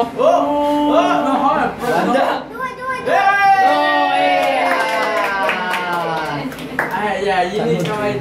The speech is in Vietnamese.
어. 어. 어. 하나. 완전. 아, 야, 이리 좀 해.